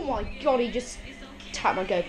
Oh my god, he just tapped my GoPro.